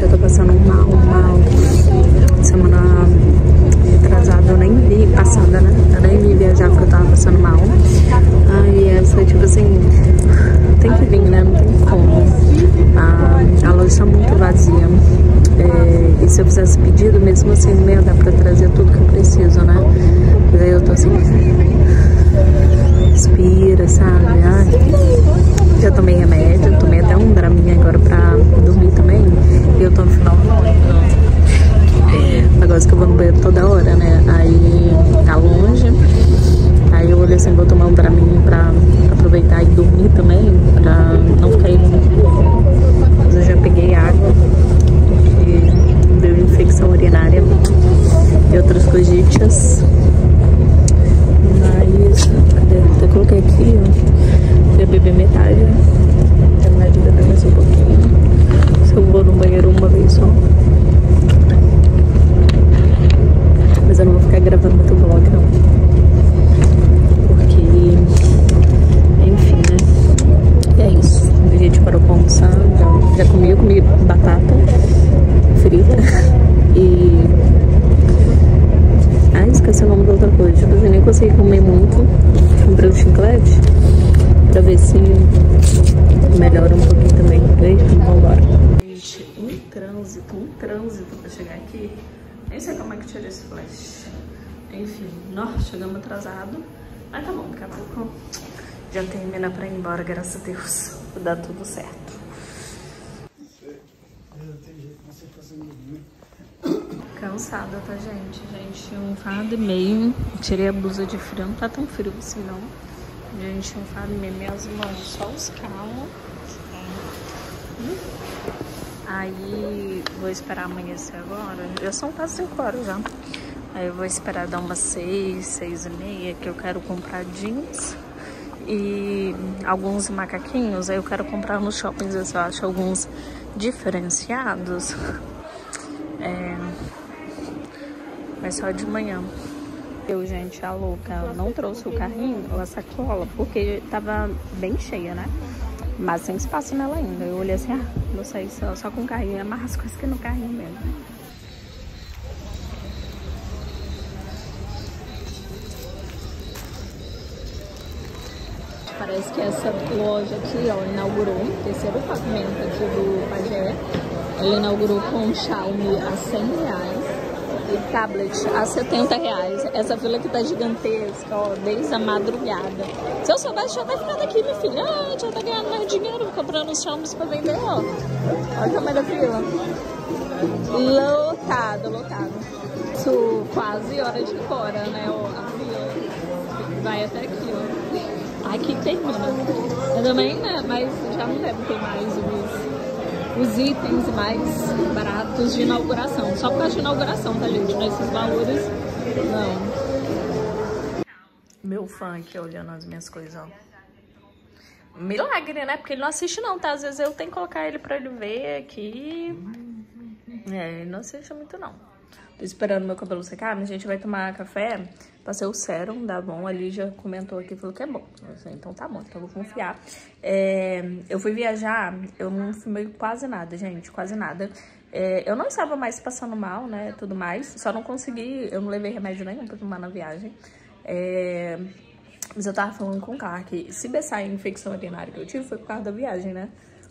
gente, eu tô passando mal, mal. Semana atrasada eu nem vi, passada, né? Eu nem vi viajar porque eu tava passando mal. Aí essa, tipo assim, tem que vir, né? Não tem como. A, a loja tá muito vazia. É, e se eu fizesse pedido, mesmo assim, não ia dar pra trazer tudo que eu preciso, né? Mas aí eu tô assim, respira, sabe? Ai, já tomei remédio, tomei até um draminha agora pra dormir também. E eu tô no final do ano. Negócio que eu vou no banheiro toda hora, né? Aí tá longe. Aí eu olhei assim, vou tomar um draminha pra aproveitar e dormir também, pra não ficar indo Mas eu já peguei água, que deu infecção urinária e outras coisitas. Mas, cadê? Eu coloquei aqui, ó. Eu beber metade, né? Terminar de beber mais um pouquinho. Se eu vou no banheiro uma vez só. Trânsito, um trânsito pra chegar aqui. Nem sei como é que tira esse flash. Enfim, nós chegamos atrasado. Mas tá bom, daqui a pouco já termina pra ir embora, graças a Deus. Vai dar tudo certo. Cansada, tá, gente? Gente, um fardo e meio. Tirei a blusa de frio, não tá tão frio assim, não. Gente, um fardo e meio, minhas mãos, só os carros. Aí, vou esperar amanhecer agora. Já são quase 5 horas já. Aí eu vou esperar dar umas 6, 6 e meia, que eu quero comprar jeans e alguns macaquinhos. Aí eu quero comprar nos shoppings, eu acho alguns diferenciados. É... Mas só de manhã. Eu, gente, a louca, não trouxe o carrinho, a sacola, porque tava bem cheia, né? Mas sem espaço nela ainda. Eu olhei assim, ah, vou sair só, só com o carrinho. Amarra as coisas que no carrinho mesmo. Parece que essa loja aqui, ó, inaugurou, terceiro pavimento aqui do Pajé. Ela inaugurou com Xiaomi a 100 reais tablet a 70 reais. Essa fila aqui tá gigantesca, ó, desde a madrugada. Se eu soubesse, já até ficado aqui, minha filha. Ah, já tá ganhando mais dinheiro comprando os Xiaomi pra vender, ó. Olha o tamanho da fila. Lotado, lotado. Isso quase hora de ir embora, né, ó, a fila. Vai até aqui, ó. Aqui termina. Eu também, né, mas já não deve ter mais os os itens mais baratos de inauguração. Só por causa de inauguração, tá, gente? Nesses valores, não. Meu fã aqui olhando as minhas coisas, ó. Milagre, né? Porque ele não assiste não, tá? Às vezes eu tenho que colocar ele pra ele ver aqui. É, ele não assiste muito não. Tô esperando meu cabelo secar, mas a gente vai tomar café. Passei o sérum da Bom, ali já comentou aqui, falou que é bom. Então tá bom, então eu vou confiar. É, eu fui viajar, eu não fumei quase nada, gente, quase nada. É, eu não estava mais passando mal, né, tudo mais. Só não consegui, eu não levei remédio nenhum pra tomar na viagem. É, mas eu tava falando com o Car que se dessa infecção urinária que eu tive foi por causa da viagem, né?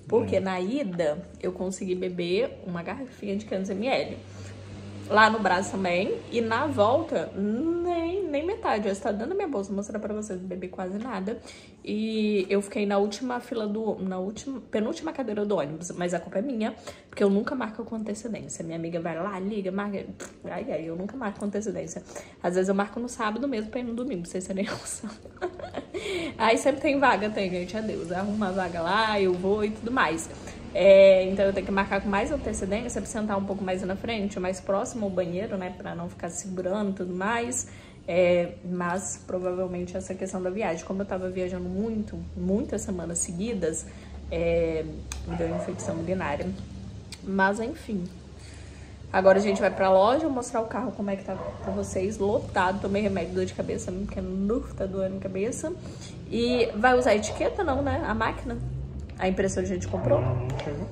Porque na ida eu consegui beber uma garrafinha de 500ml lá no braço também. E na volta, nem, nem metade. Eu estou dando minha bolsa, mostrar pra vocês, bebi quase nada. E eu fiquei na última fila do... Na última, penúltima cadeira do ônibus. Mas a culpa é minha, porque eu nunca marco com antecedência. Minha amiga vai lá, liga, marca... Ai, ai, eu nunca marco com antecedência. Às vezes eu marco no sábado mesmo pra ir no domingo, pra vocês terem noção. Aí sempre tem vaga, tem, gente. Adeus. Arruma uma vaga lá, eu vou e tudo mais. É, então eu tenho que marcar com mais antecedência pra sentar um pouco mais na frente, mais próximo ao banheiro, né? Pra não ficar segurando e tudo mais. É, mas provavelmente essa questão da viagem. Como eu tava viajando muito, muitas semanas seguidas, é, me deu infecção urinária. Mas enfim. Agora a gente vai pra loja mostrar o carro como é que tá pra vocês. Lotado, tomei remédio dor de cabeça, porque no tá doendo a cabeça. E vai usar etiqueta não, né? A máquina. A impressora a gente comprou? Não, não chegou.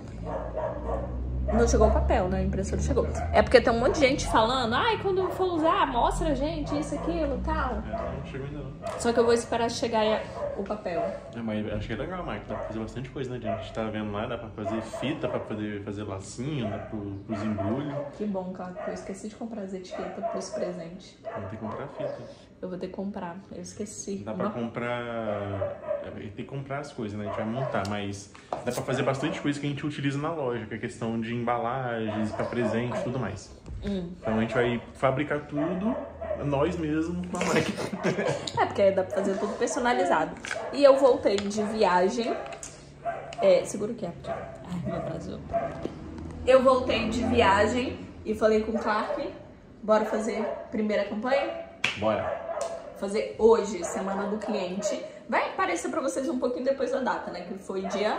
Não chegou o papel, né? A impressora chegou. É porque tem um monte de gente falando, ai, quando for usar, mostra a gente isso, aquilo tal. É, não chegou ainda não. Só que eu vou esperar chegar o papel. É, mas acho que é legal, Mike. Dá pra fazer bastante coisa, né? A gente tá vendo lá, dá pra fazer fita, pra poder fazer lacinho, dá pro, pros embrulhos. Que bom, cara, que eu esqueci de comprar as etiquetas pros presentes. Vamos ter que comprar fita. Eu vou ter que comprar, eu esqueci. Dá pra comprar. é, Tem que comprar as coisas, né? A gente vai montar, mas dá pra fazer bastante coisa que a gente utiliza na loja, que é questão de embalagens, pra presente e tudo mais. Hum. Então a gente vai fabricar tudo nós mesmos com a máquina. É, porque dá pra fazer tudo personalizado. E eu voltei de viagem. É, segura o que é. Ai, meu braço. Eu voltei de viagem e falei com o Clark. Bora fazer primeira campanha? Bora. Fazer hoje, semana do cliente. Vai aparecer pra vocês um pouquinho depois da data, né? Que foi dia.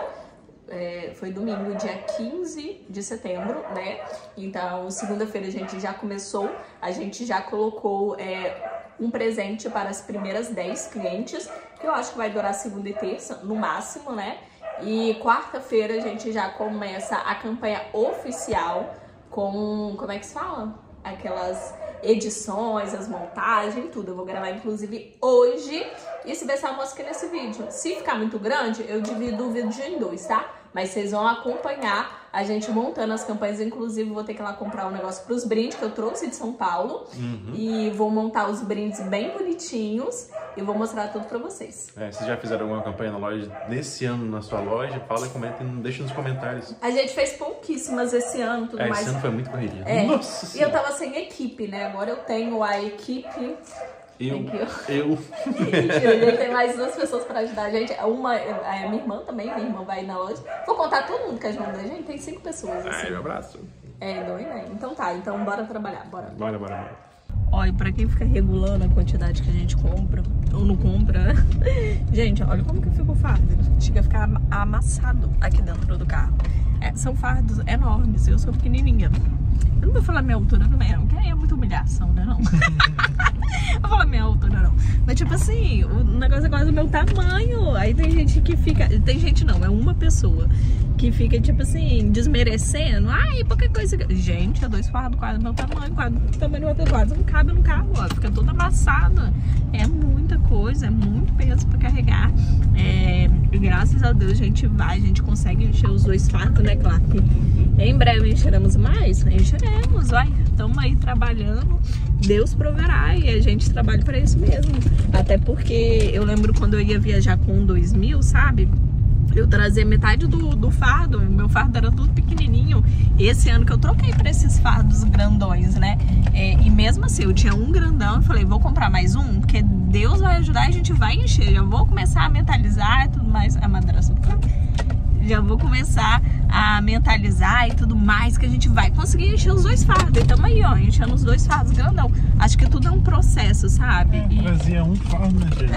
é, foi domingo, dia 15 de setembro, né? Então, segunda-feira a gente já começou, a gente já colocou é, um presente para as primeiras 10 clientes, que eu acho que vai durar segunda e terça, no máximo, né? E quarta-feira a gente já começa a campanha oficial com. Como é que se fala? Aquelas edições, as montagens tudo. Eu vou gravar, inclusive, hoje. E se mostro aqui nesse vídeo. Se ficar muito grande, eu divido o vídeo em dois, tá? Mas vocês vão acompanhar a gente montando as campanhas. Inclusive, vou ter que ir lá comprar um negócio pros brindes que eu trouxe de São Paulo. E vou montar os brindes bem bonitinhos. E vou mostrar tudo pra vocês. É, vocês já fizeram alguma campanha na loja nesse ano na sua loja? Fala e comenta, deixa nos comentários. A gente fez pouquíssimas esse ano, tudo É, mais. esse ano foi muito corrido. É, Nossa e eu Senhora. tava sem equipe, né? Agora eu tenho a equipe. Eu, eu, eu tenho mais duas pessoas pra ajudar a gente. Uma é a minha irmã também, minha irmã vai na loja. Vou contar todo mundo que ajuda a gente, tem cinco pessoas. Ai, Assim. meu abraço. É, dois, né? Então tá, então bora trabalhar, bora. Bora, bora, bora. Olha, pra quem fica regulando a quantidade que a gente compra ou não compra. gente, olha como que fica o fardo. Chega a ficar ama- amassado aqui dentro do carro. É, são fardos enormes, eu sou pequenininha. Eu não vou falar minha altura não, porque aí é muita humilhação, né? Não. Vou falar minha altura, não. Mas, tipo assim, o negócio é quase do meu tamanho. Aí tem gente que fica. Tem gente não, é uma pessoa que fica, tipo assim, desmerecendo. Ai, pouca coisa. que-" Gente, é dois fardos quase do meu tamanho, quase do tamanho do outro quase. Não cabe no carro, ó. Fica toda amassada. É muita coisa, é muito peso pra carregar. É, graças a Deus a gente vai, a gente consegue encher os dois fardos, né, Clark? Em breve encheremos mais? Encheremos, vai. Estamos aí trabalhando. Deus proverá e a gente trabalha para isso mesmo. Até porque eu lembro quando eu ia viajar com 2000, sabe? Eu trazia metade do, do fardo, meu fardo era tudo pequenininho. Esse ano que eu troquei para esses fardos grandões, né? É, e mesmo assim, eu tinha um grandão, eu falei, vou comprar mais um, porque Deus vai ajudar e a gente vai encher. Já vou começar a mentalizar e tudo mais. A madraça já vou começar a mentalizar e tudo mais que a gente vai conseguir encher os dois fardos. E tamo aí, ó, enchendo os dois fardos grandão. Acho que tudo é um processo, sabe? E, Trazia um fardo, né, gente?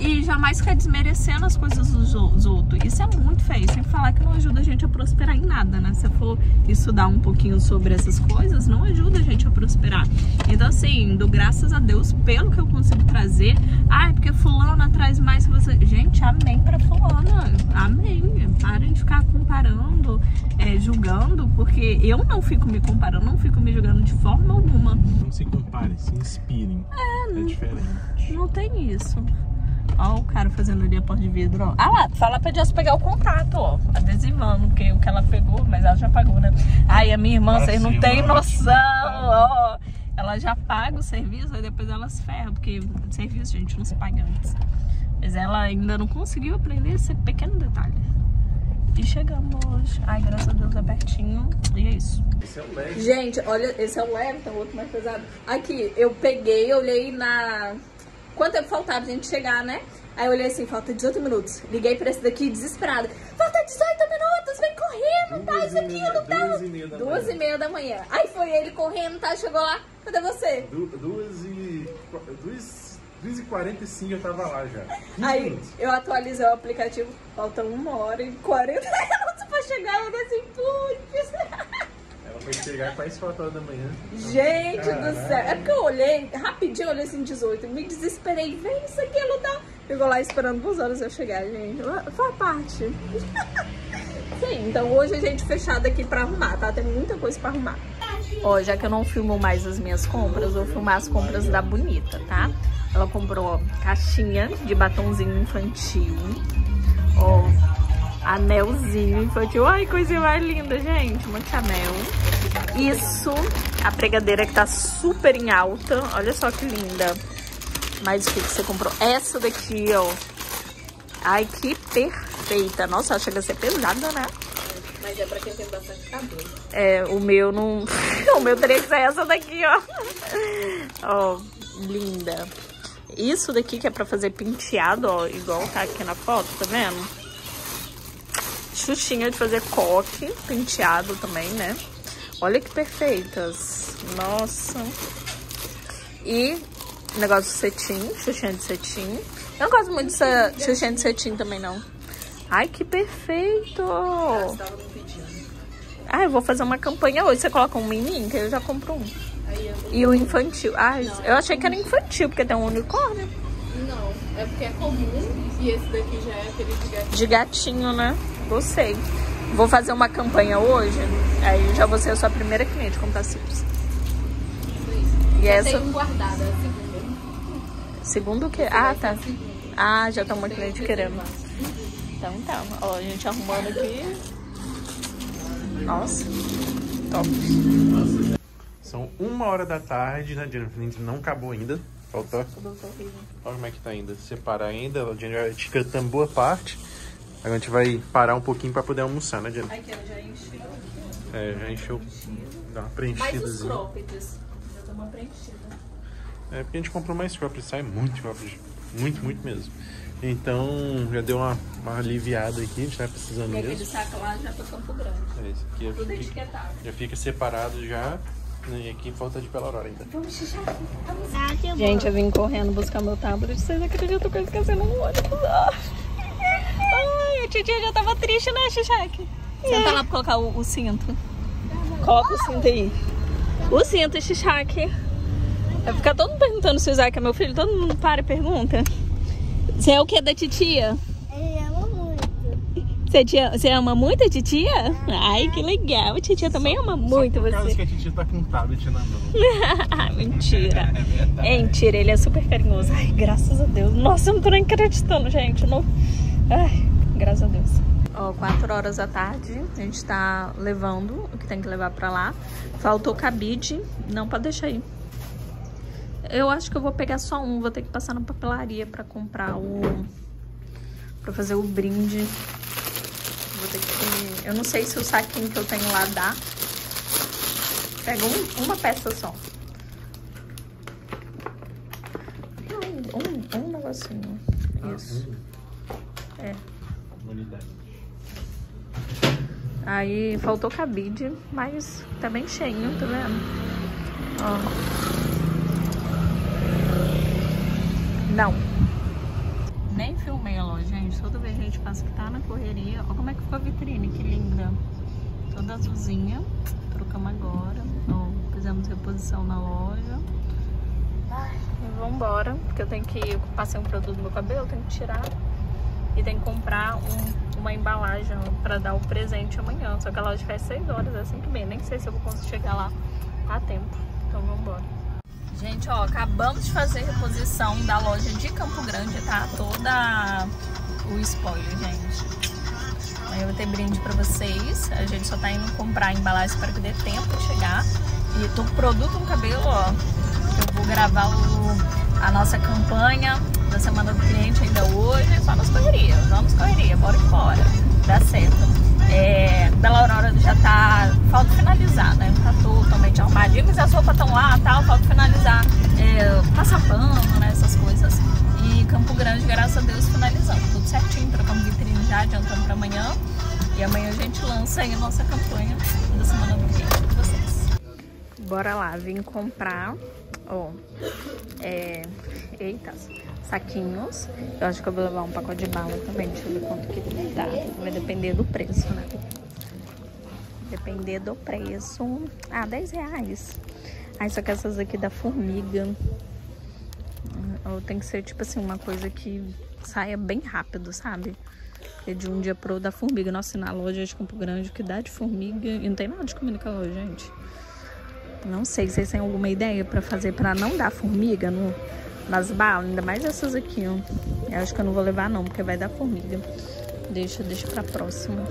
E jamais ficar desmerecendo as coisas dos, dos outros. Isso é muito feio. Sem falar que não ajuda a gente a prosperar em nada, né? Se eu for estudar um pouquinho sobre essas coisas, não ajuda a gente a prosperar. Então, assim, dou graças a Deus pelo que eu consigo trazer. Ai, porque fulana traz mais que você. Gente, amém pra fulana. Amém. Parem de ficar comparando, é, julgando, porque eu não fico me comparando, não fico me julgando de forma alguma. Não se comparem, se inspirem. É, diferente. Não tem isso. Ó, o cara fazendo ali a porta de vidro, ó. Ah lá, fala pra Jess pegar o contato, ó. Adesivando, porque o que ela pegou, mas ela já pagou, né? Ai, a minha irmã, Ah, vocês não têm mano. noção, ó. Ela já paga o serviço, aí depois ela se ferra, porque serviço, gente, não se paga antes. Mas ela ainda não conseguiu aprender esse pequeno detalhe. E chegamos. Ai, graças a Deus é pertinho. E é isso. Esse é o leve. Gente, olha, esse é o leve, então o outro mais pesado. Aqui, eu peguei, olhei na. Quanto tempo faltava pra gente chegar, né? Aí eu olhei assim, falta 18 minutos. Liguei pra esse daqui desesperada. Falta 18 minutos, vem correndo, tá? Isso aqui, não tá? Duas e meia da manhã. meia da manhã. Aí foi ele correndo, tá? Chegou lá. Cadê você? Du- Duas e... Duas, duas e quarenta e cinco eu tava lá já. 15 Aí minutos. eu atualizei o aplicativo. Falta uma hora e 40 minutos pra chegar. Eu assim, putz. Foi chegar quase 4 horas da manhã. Gente do Caraca. céu. É porque eu olhei, rapidinho eu olhei assim, 18. Me desesperei. Vem isso aqui, não dá. Ficou lá esperando duas horas eu chegar, gente. Foi a parte. aí. Então hoje a gente fechado aqui pra arrumar, tá? Tem muita coisa pra arrumar. Ó, já que eu não filmo mais as minhas compras, vou filmar as compras da Bonita, tá? Ela comprou caixinha de batonzinho infantil. Ó, anelzinho infantil. Ai, coisa mais linda, gente. Um monte de anel. Isso, a pregadeira que tá super em alta. Olha só que linda. Mas o que, que você comprou? Essa daqui, ó. Ai, que perfeita. Nossa, ela chega a ser pesada, né? Mas é pra quem tem bastante cabelo. É, o meu não... o meu teria que ser essa daqui, ó. Ó, linda. Isso daqui que é pra fazer penteado, ó, igual tá aqui na foto, tá vendo? Xuxinha de fazer coque, penteado também, né? Olha que perfeitas. Nossa. E negócio de cetim, xuxinha de cetim. Eu não gosto muito dessa xuxinha de cetim também, não. Ai, que perfeito! Ah, eu vou fazer uma campanha hoje. Você coloca um mim, que eu já compro um. E o infantil. Ah, eu achei que era infantil, porque tem um unicórnio. Não, é porque é comum e esse daqui já é aquele de gatinho. De gatinho, né? Gostei. Vou fazer uma campanha hoje. Aí já vou ser a sua primeira cliente comprar cílios. E essa. Tem um guardado, é a segunda. Segundo o quê? Ah, tá. Ah, já tá muito cliente querendo. Então tá. Ó, a gente arrumando aqui. Nossa. Top. São uma hora da tarde, né, Jennifer? A não acabou ainda. Faltou. Horrível. Olha como é que tá ainda. Separar ainda. A Jennifer cantando boa parte. Agora a gente vai parar um pouquinho pra poder almoçar, né, Jennifer? Aqui, já encheu. É, já encheu. Dá uma Mais os croppeds. Já tá uma preenchida. É porque a gente comprou mais cropped, sai muito cropped. Muito, muito mesmo. Então já deu uma, uma aliviada aqui, a gente tá precisando E aquele mesmo. saco lá já foi Campo Grande. É, esse aqui já Tudo fica, etiquetado. já fica separado já. né, E aqui falta de Aurora ainda. Vamos xixar aqui. Vamos. Gente, eu vim correndo buscar meu tablet. Vocês acreditam que eu esqueci no ônibus? Ah. Titia já tava triste, né, Xixaque? Senta lá pra colocar o, o cinto. Coloca o cinto aí. O cinto, Xixaque. Vai ficar todo mundo perguntando se o Isaac é meu filho. Todo mundo para e pergunta. Você é o que da titia? Ele ama muito. Você, te, você ama muito a titia? Ai, que legal. A titia também ama muito você. que a gente tá com um tablet na mão. Ah, mentira. É verdade. É mentira, ele é super carinhoso. Ai, graças a Deus. Nossa, eu não tô nem acreditando, gente. Não... Ai, graças a Deus. Ó, 4 horas da tarde, a gente tá levando o que tem que levar pra lá. Faltou cabide, não pode deixar aí. Eu acho que eu vou pegar só um, vou ter que passar na papelaria pra comprar o... Pra fazer o brinde. Vou ter que... Eu não sei se o saquinho que eu tenho lá dá. Pega um- uma peça só. Um, um negocinho. Isso. É. Aí faltou cabide, mas tá bem cheinho, tá vendo? Ó. Não. Nem filmei a loja, gente. Toda vez a gente passa que tá na correria. Olha como é que ficou a vitrine, que linda. Toda azulzinha. Trocamos agora. Ó, fizemos reposição na loja. Ai, e vambora, porque eu tenho que. Eu passei um produto no meu cabelo, tenho que tirar. E tem que comprar um- uma embalagem pra dar o presente amanhã. Só que a loja fecha 6 horas, é que bem. Nem sei se eu vou conseguir chegar lá a tempo. Então vambora. Gente, ó, acabamos de fazer reposição da loja de Campo Grande, tá? Toda o spoiler, gente. Amanhã vai ter brinde pra vocês. A gente só tá indo comprar embalagem para que dê tempo de chegar. E do produto no cabelo, ó. Eu vou gravar o, a nossa campanha Semana do Cliente ainda hoje. Só nos correria, só nos correria. Bora que bora. Dá certo. É, Bela Aurora já tá. Falta finalizar, né? Tá totalmente arrumadinho, mas as roupas estão lá tal. Falta finalizar. É, passar pano, né? Essas coisas. E Campo Grande, graças a Deus, finalizando. Tudo certinho, trocamos vitrine já, adiantando pra amanhã. E amanhã a gente lança aí a nossa campanha da Semana do Cliente pra vocês. Bora lá, vim comprar, ó, é, eita, saquinhos. Eu acho que eu vou levar um pacote de bala também, deixa eu ver quanto que tá. Vai depender do preço, né? Depender do preço. Ah, 10 reais. Ah, só que essas aqui da formiga. Ou tem que ser, tipo assim, uma coisa que saia bem rápido, sabe? De um dia pro da formiga. Nossa, na loja de Campo Grande, que dá de formiga. E não tem nada de comida naquela loja, gente. Não sei se vocês têm alguma ideia pra fazer pra não dar formiga no, nas balas. Ainda mais essas aqui, ó. Eu acho que eu não vou levar não, porque vai dar formiga. Deixa, deixa pra próxima.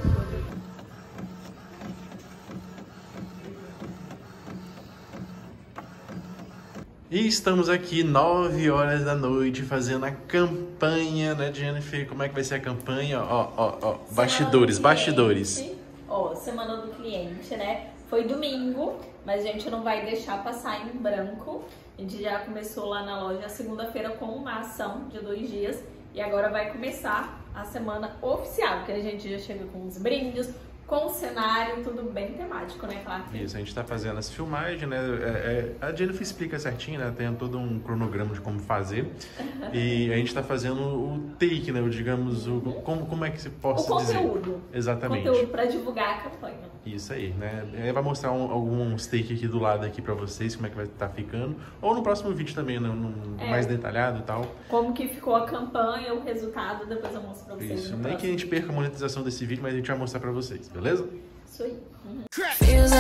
E estamos aqui 9 horas da noite fazendo a campanha, né, Jennifer? Como é que vai ser a campanha? Ó, ó, ó, bastidores, bastidores. Ó, semana do cliente, né? Foi domingo, mas a gente não vai deixar passar em branco. A gente já começou lá na loja segunda-feira com uma ação de dois dias. E agora vai começar a semana oficial, que a gente já chega com os brindes, com o cenário, tudo bem temático, né, Clark? Isso, a gente tá fazendo as filmagens, né? É, é, a Jennifer explica certinho, né? Tem todo um cronograma de como fazer. e a gente tá fazendo o take, né? O, digamos, o, como, como é que se possa o dizer? conteúdo. Exatamente. Conteúdo para divulgar a campanha. Isso aí, né? Aí vai mostrar um, alguns take aqui do lado aqui pra vocês, como é que vai estar ficando. Ou no próximo vídeo também, né? Um, É. mais detalhado e tal. Como que ficou a campanha, o resultado, depois eu mostro pra vocês. Isso. Nem que a gente perca a monetização desse vídeo, mas a gente vai mostrar pra vocês, beleza? Isso aí. Feels